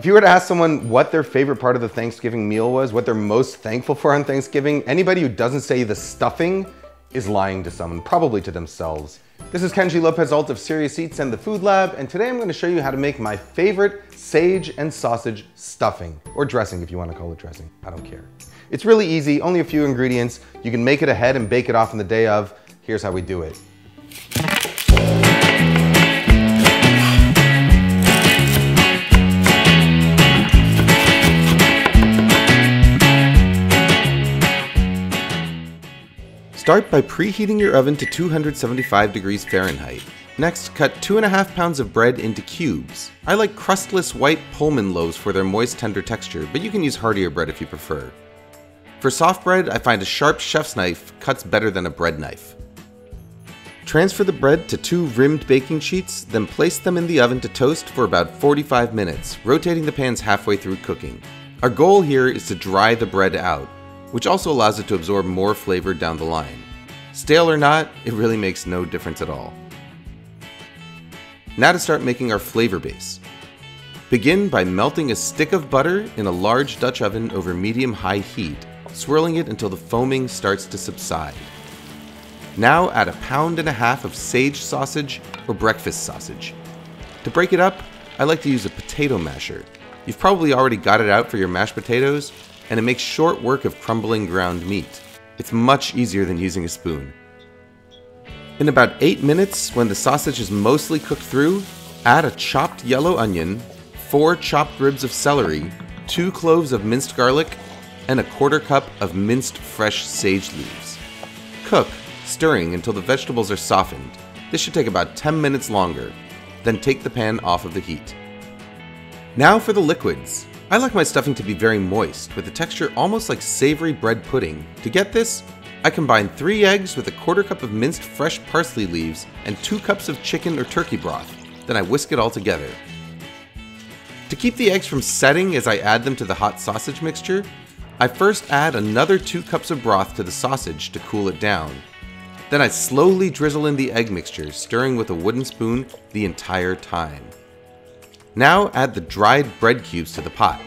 If you were to ask someone what their favorite part of the Thanksgiving meal was, what they're most thankful for on Thanksgiving, anybody who doesn't say the stuffing is lying to someone, probably to themselves. This is Kenji Lopez Alt of Serious Eats and the Food Lab, and today I'm going to show you how to make my favorite sage and sausage stuffing, or dressing if you want to call it dressing, I don't care. It's really easy, only a few ingredients. You can make it ahead and bake it off on the day of. Here's how we do it. Start by preheating your oven to 275 degrees Fahrenheit. Next, cut 2.5 pounds of bread into cubes. I like crustless white Pullman loaves for their moist, tender texture, but you can use heartier bread if you prefer. For soft bread, I find a sharp chef's knife cuts better than a bread knife. Transfer the bread to two rimmed baking sheets, then place them in the oven to toast for about 45 minutes, rotating the pans halfway through cooking. Our goal here is to dry the bread out, which also allows it to absorb more flavor down the line. Stale or not, it really makes no difference at all. Now to start making our flavor base. Begin by melting a stick of butter in a large Dutch oven over medium-high heat, swirling it until the foaming starts to subside. Now add a pound and a half of sage sausage or breakfast sausage. To break it up, I like to use a potato masher. You've probably already got it out for your mashed potatoes, and it makes short work of crumbling ground meat. It's much easier than using a spoon. In about 8 minutes, when the sausage is mostly cooked through, add a chopped yellow onion, 4 chopped ribs of celery, 2 cloves of minced garlic, and a quarter cup of minced fresh sage leaves. Cook, stirring until the vegetables are softened. This should take about 10 minutes longer. Then take the pan off of the heat. Now for the liquids. I like my stuffing to be very moist, with a texture almost like savory bread pudding. To get this, I combine 3 eggs with a quarter cup of minced fresh parsley leaves and 2 cups of chicken or turkey broth. Then I whisk it all together. To keep the eggs from setting as I add them to the hot sausage mixture, I first add another 2 cups of broth to the sausage to cool it down. Then I slowly drizzle in the egg mixture, stirring with a wooden spoon the entire time. Now add the dried bread cubes to the pot.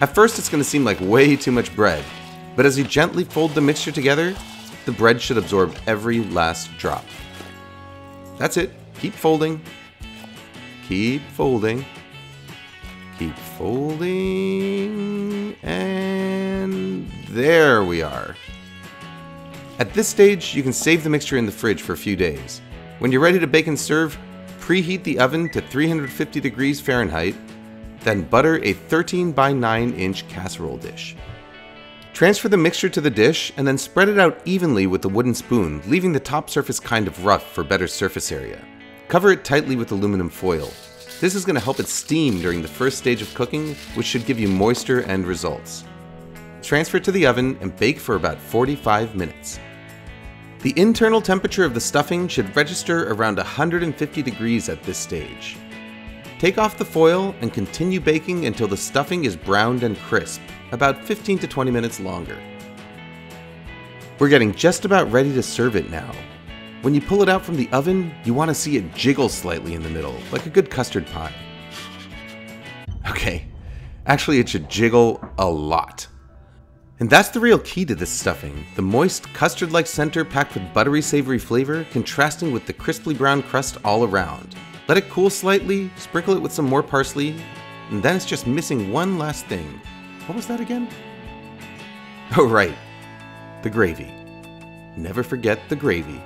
At first it's going to seem like way too much bread, but as you gently fold the mixture together, the bread should absorb every last drop. That's it. Keep folding. Keep folding. Keep folding. And there we are. At this stage, you can save the mixture in the fridge for a few days. When you're ready to bake and serve, Preheat the oven to 350 degrees Fahrenheit, then butter a 13 by 9 inch casserole dish. Transfer the mixture to the dish and then spread it out evenly with a wooden spoon, leaving the top surface kind of rough for better surface area. Cover it tightly with aluminum foil. This is going to help it steam during the first stage of cooking, which should give you moisture and results. Transfer to the oven and bake for about 45 minutes. The internal temperature of the stuffing should register around 150 degrees at this stage. Take off the foil and continue baking until the stuffing is browned and crisp, about 15 to 20 minutes longer. We're getting just about ready to serve it now. When you pull it out from the oven, you want to see it jiggle slightly in the middle, like a good custard pie. Okay, actually it should jiggle a lot. And that's the real key to this stuffing the moist, custard like center packed with buttery, savory flavor, contrasting with the crisply brown crust all around. Let it cool slightly, sprinkle it with some more parsley, and then it's just missing one last thing. What was that again? Oh, right, the gravy. Never forget the gravy.